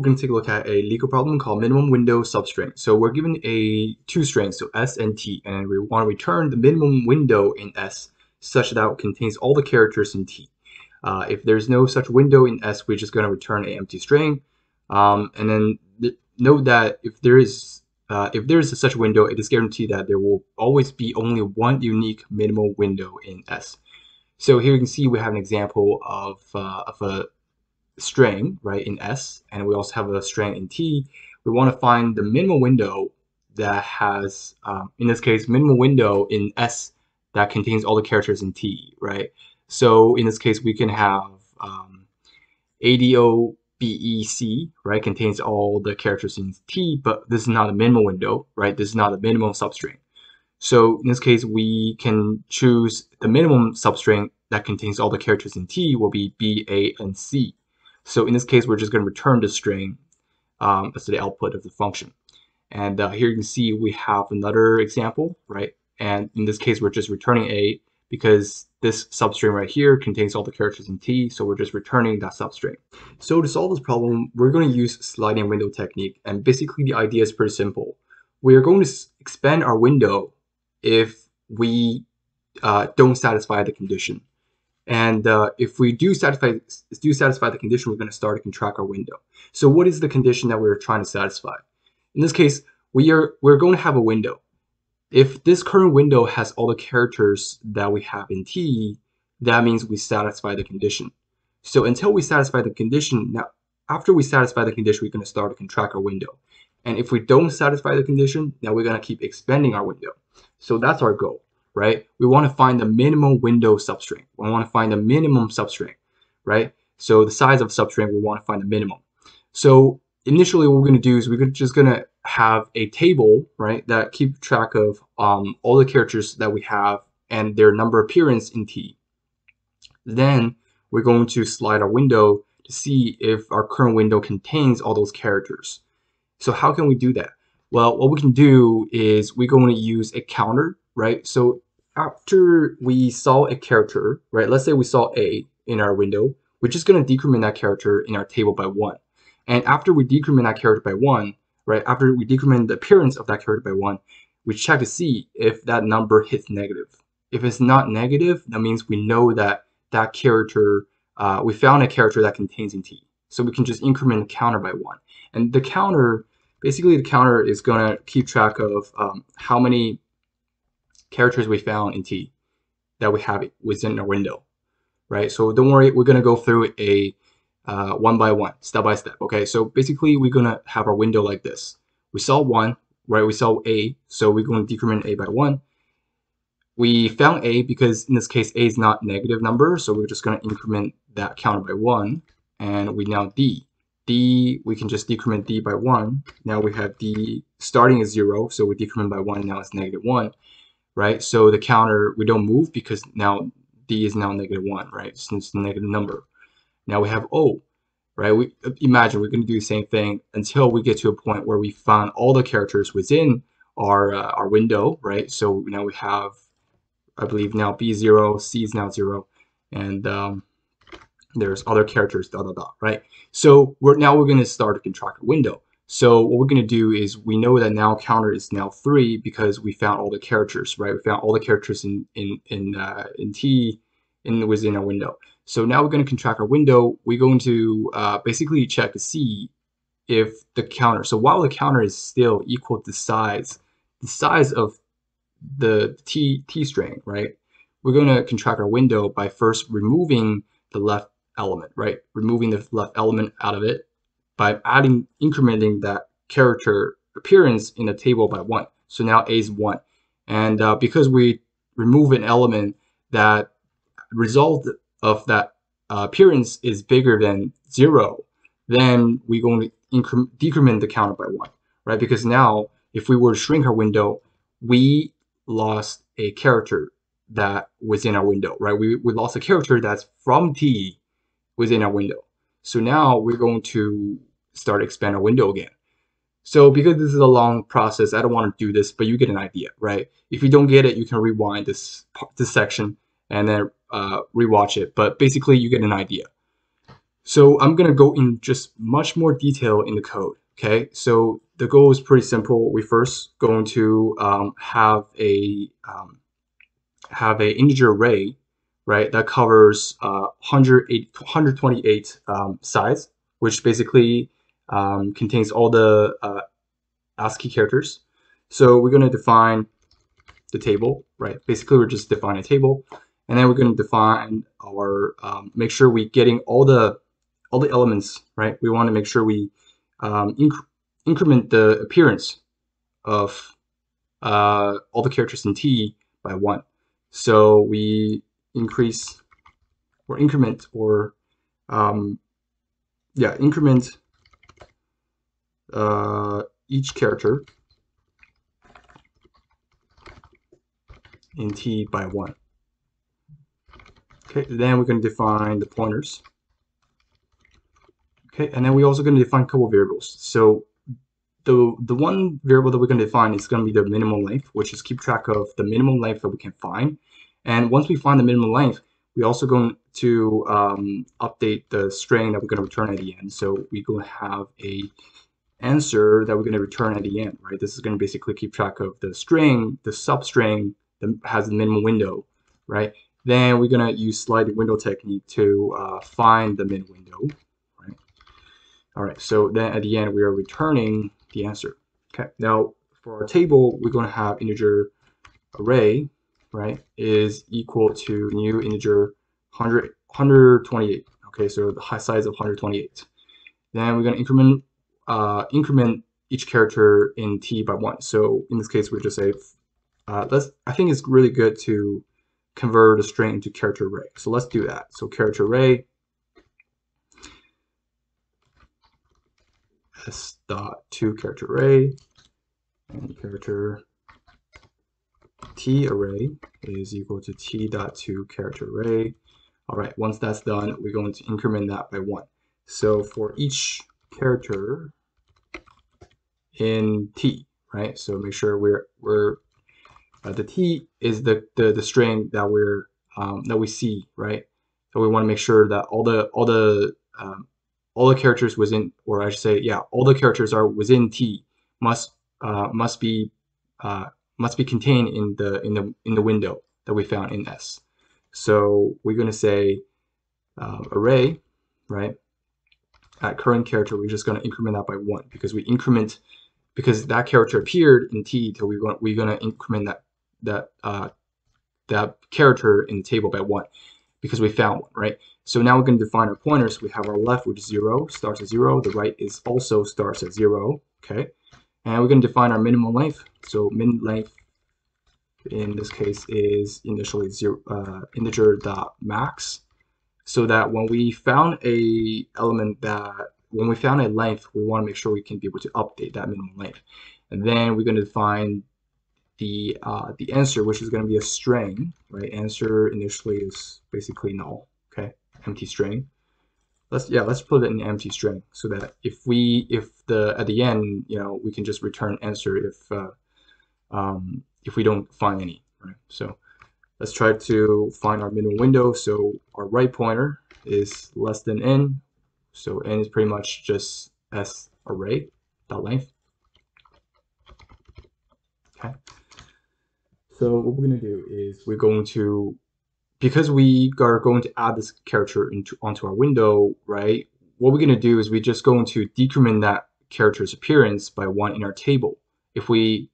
we're going to take a look at a LeetCode problem called minimum window substring. So we're given a two strings, so S and T, and we want to return the minimum window in S such that it contains all the characters in T. Uh, if there's no such window in S, we're just going to return an empty string. Um, and then th note that if there is uh, if there is such window, it is guaranteed that there will always be only one unique minimal window in S. So here you can see we have an example of, uh, of a string, right, in S, and we also have a string in T, we want to find the minimum window that has, um, in this case, minimum window in S that contains all the characters in T, right? So in this case, we can have um, ADOBEC, right, contains all the characters in T, but this is not a minimum window, right? This is not a minimum substring. So in this case, we can choose the minimum substring that contains all the characters in T will be B, A, and C. So in this case, we're just going to return the string um, as the output of the function. And uh, here you can see we have another example, right? And in this case, we're just returning A because this substring right here contains all the characters in T, so we're just returning that substring. So to solve this problem, we're going to use sliding window technique, and basically the idea is pretty simple. We are going to expand our window if we uh, don't satisfy the condition. And uh, if we do satisfy do satisfy the condition, we're going to start a contractor window. So what is the condition that we're trying to satisfy? In this case, we are we're going to have a window. If this current window has all the characters that we have in T, that means we satisfy the condition. So until we satisfy the condition, now after we satisfy the condition, we're going to start a contractor window. And if we don't satisfy the condition, now we're going to keep expanding our window. So that's our goal right? We want to find the minimum window substring. We want to find the minimum substring, right? So the size of substring, we want to find the minimum. So initially what we're going to do is we're just going to have a table, right, that keep track of um, all the characters that we have and their number appearance in T. Then we're going to slide our window to see if our current window contains all those characters. So how can we do that? Well, what we can do is we're going to use a counter right? So after we saw a character, right? Let's say we saw A in our window, we're just going to decrement that character in our table by one. And after we decrement that character by one, right? After we decrement the appearance of that character by one, we check to see if that number hits negative. If it's not negative, that means we know that that character, uh, we found a character that contains in T. So we can just increment the counter by one. And the counter, basically the counter is going to keep track of um, how many characters we found in T that we have within our window, right? So don't worry, we're gonna go through a uh, one by one, step by step. Okay, so basically we're gonna have our window like this. We saw one, right? We saw A, so we're to decrement A by one. We found A because in this case A is not negative number, so we're just gonna increment that counter by one, and we now D. D, we can just decrement D by one. Now we have D starting at zero, so we decrement by one, now it's negative one right? So the counter, we don't move because now D is now negative 1, right? Since a negative number. Now we have O, right? We Imagine we're going to do the same thing until we get to a point where we found all the characters within our, uh, our window, right? So now we have, I believe now B0, C is now 0, and um, there's other characters, da da da, right? So we're now we're going to start a contractor window. So what we're going to do is we know that now counter is now three because we found all the characters, right? We found all the characters in in in uh, in T in within our window. So now we're going to contract our window. We're going to uh, basically check to see if the counter. So while the counter is still equal to the size, the size of the T T string, right? We're going to contract our window by first removing the left element, right? Removing the left element out of it by adding, incrementing that character appearance in the table by one. So now A is one. And uh, because we remove an element that result of that uh, appearance is bigger than zero, then we're going to decrement the counter by one, right? Because now if we were to shrink our window, we lost a character that was in our window, right? We, we lost a character that's from T within our window. So now we're going to start expand our window again. So because this is a long process, I don't want to do this, but you get an idea, right? If you don't get it, you can rewind this this section and then uh, rewatch it. But basically, you get an idea. So I'm going to go in just much more detail in the code. Okay, so the goal is pretty simple. We first going to um, have a um, have a integer array, right, that covers uh, 128 um, size, which basically um, contains all the uh, ASCII characters. So we're going to define the table, right? Basically, we're just defining a table, and then we're going to define our um, make sure we're getting all the all the elements, right? We want to make sure we um, inc increment the appearance of uh, all the characters in T by one. So we increase or increment or um, yeah, increment uh, each character in T by one. Okay, then we're going to define the pointers. Okay, and then we're also going to define a couple variables. So the the one variable that we're going to define is going to be the minimum length, which is keep track of the minimum length that we can find. And once we find the minimum length, we're also going to um, update the string that we're going to return at the end. So we're going to have a answer that we're going to return at the end, right? This is going to basically keep track of the string, the substring that has the minimum window, right? Then we're going to use sliding window technique to uh, find the min window, right? all right, so then at the end, we are returning the answer. Okay, now for our table, we're going to have integer array, right, is equal to new integer 100, 128. Okay, so the high size of 128. Then we're going to increment uh, increment each character in t by one. So in this case, we just say, uh, let's. I think it's really good to convert a string into character array. So let's do that. So character array s dot to character array and character t array is equal to t dot to character array. All right, once that's done, we're going to increment that by one. So for each character in t, right? So make sure we're we're uh, the t is the, the the string that we're um, that we see, right? So we want to make sure that all the all the um, all the characters within, or I should say, yeah, all the characters are within T must uh, must be uh, must be contained in the in the in the window that we found in S. So we're going to say uh, array, right? At current character, we're just going to increment that by one because we increment because that character appeared in T, so we're going we're going to increment that that uh, that character in the table by one because we found one, right? So now we're going to define our pointers. We have our left, which is 0, starts at 0. The right is also starts at 0, okay? And we're going to define our minimum length. So min length in this case is initially zero, uh, integer dot max so that when we found a element that when we found a length we want to make sure we can be able to update that minimum length and then we're going to define the uh, the answer, which is going to be a string, right? Answer initially is basically null, okay? Empty string. Let's yeah, let's put it in empty string so that if we if the at the end, you know, we can just return answer if uh, um, if we don't find any, right? So let's try to find our minimum window. So our right pointer is less than n, so n is pretty much just s array dot length. Okay. So what we're going to do is we're going to, because we are going to add this character into onto our window, right? What we're going to do is we're just going to decrement that character's appearance by one in our table. If we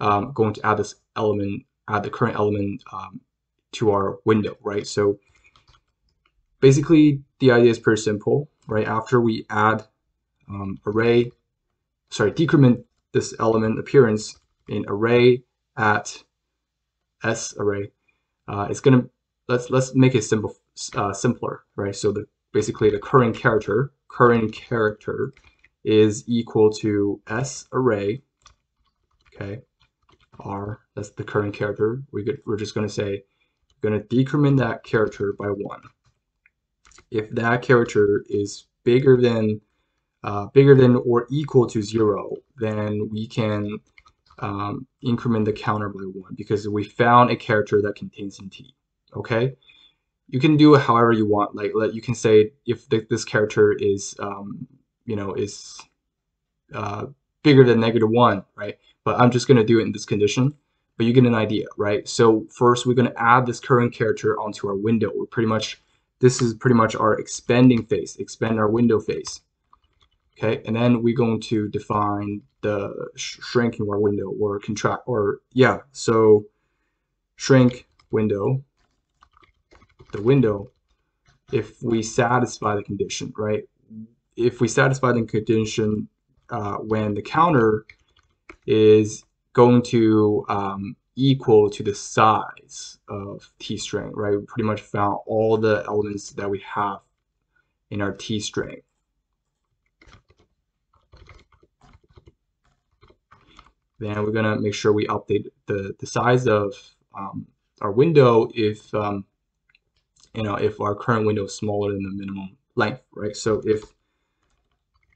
um, going to add this element, add the current element um, to our window, right? So basically the idea is pretty simple, right? After we add um, array, sorry, decrement this element appearance in array at S array, uh, it's gonna let's let's make it simple uh, simpler, right? So the basically the current character current character is equal to S array, okay, R that's the current character. We could we're just gonna say gonna decrement that character by one. If that character is bigger than uh, bigger than or equal to zero, then we can um, increment the counter by one because we found a character that contains in t. Okay. you can do it however you want. Like, let you can say if th this character is, um, you know, is uh, bigger than negative one, right? But I'm just gonna do it in this condition. But you get an idea, right? So first, we're gonna add this current character onto our window. We're pretty much this is pretty much our expanding face, expand our window face. Okay, and then we're going to define the sh shrinking our window or contract or yeah, so shrink window the window if we satisfy the condition, right? If we satisfy the condition uh, when the counter is going to um, equal to the size of t string, right? We pretty much found all the elements that we have in our t string. Then we're gonna make sure we update the, the size of um, our window if um, you know, if our current window is smaller than the minimum length, right? So if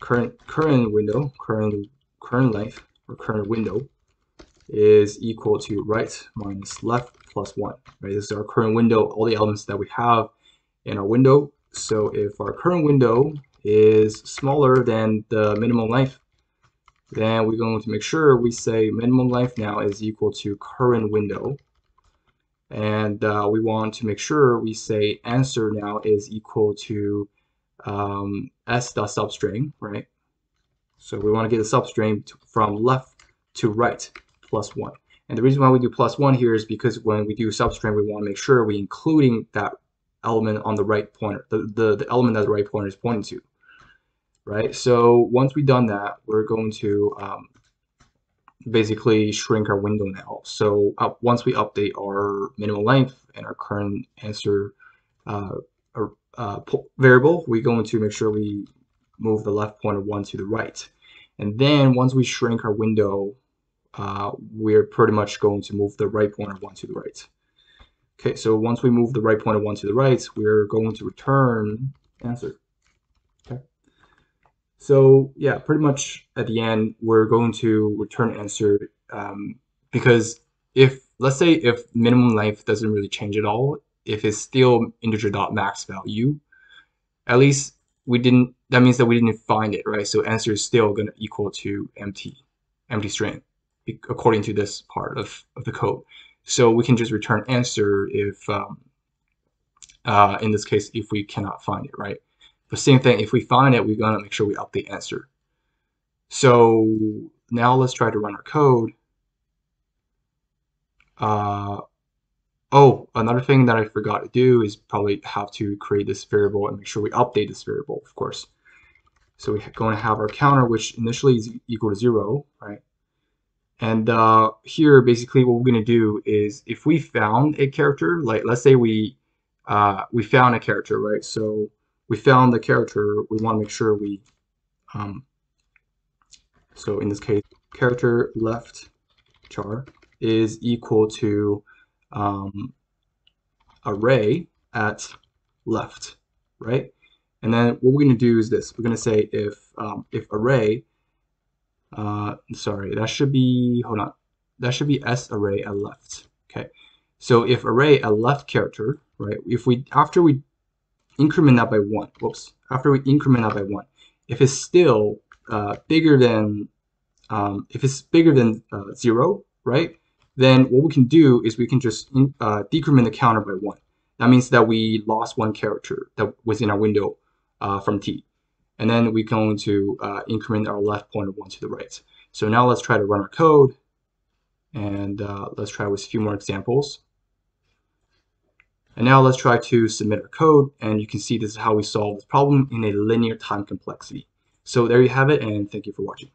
current current window, current current length or current window is equal to right minus left plus one, right? This is our current window, all the elements that we have in our window. So if our current window is smaller than the minimum length, then we're going to make sure we say minimum length now is equal to current window and uh, we want to make sure we say answer now is equal to um, s dot substring, right? So we want to get the substring from left to right plus 1. And the reason why we do plus 1 here is because when we do substring, we want to make sure we including that element on the right pointer, the, the, the element that the right pointer is pointing to, right? So once we've done that, we're going to um, basically shrink our window now. So uh, once we update our minimum length and our current answer uh, uh, variable, we're going to make sure we move the left pointer one to the right. And then once we shrink our window, uh, we're pretty much going to move the right pointer one to the right. Okay, so once we move the right pointer one to the right, we're going to return answer. Okay. So yeah, pretty much at the end, we're going to return answer um, because if, let's say if minimum length doesn't really change at all, if it's still integer dot max value, at least we didn't, that means that we didn't find it, right? So answer is still going to equal to empty, empty string according to this part of, of the code. So we can just return answer if, um, uh, in this case, if we cannot find it, right? But same thing, if we find it, we're gonna make sure we update answer. So now let's try to run our code. Uh, oh, another thing that I forgot to do is probably have to create this variable and make sure we update this variable, of course. So we're going to have our counter, which initially is equal to zero, right? And uh, here, basically, what we're going to do is if we found a character, like let's say we uh, we found a character, right? So we found the character, we want to make sure we, um, so in this case, character left char is equal to um, array at left, right? And then what we're going to do is this. We're going to say if um, if array, uh, sorry, that should be, hold on, that should be s array at left. Okay, so if array at left character, right? If we after we increment that by one. Whoops. After we increment that by one, if it's still uh, bigger than um, if it's bigger than uh, zero, right? Then what we can do is we can just uh, decrement the counter by one. That means that we lost one character that was in our window uh, from t. And then we're going to uh, increment our left pointer one to the right. So now let's try to run our code. And uh, let's try with a few more examples. And now let's try to submit our code and you can see this is how we solve this problem in a linear time complexity. So there you have it and thank you for watching.